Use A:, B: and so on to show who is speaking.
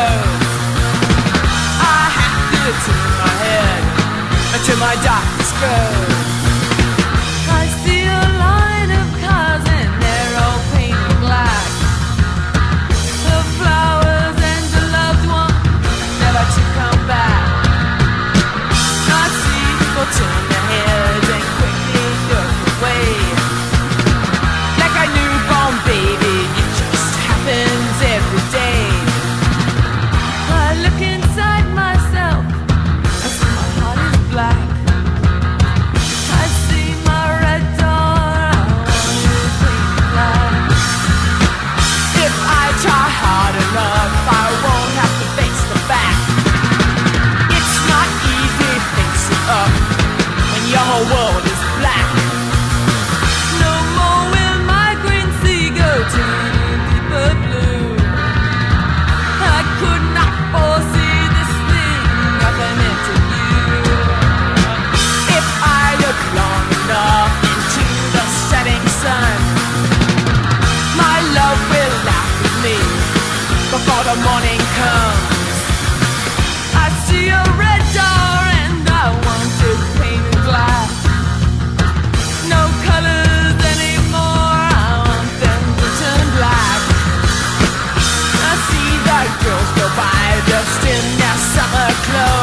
A: road. I have to turn my head until my darkness goes. whole world is black. No more will my green sea go to deeper blue. I could not foresee this thing happening to you. If I look long enough into the setting sun, my love will laugh with me before the morning comes. I see a red dawn. slow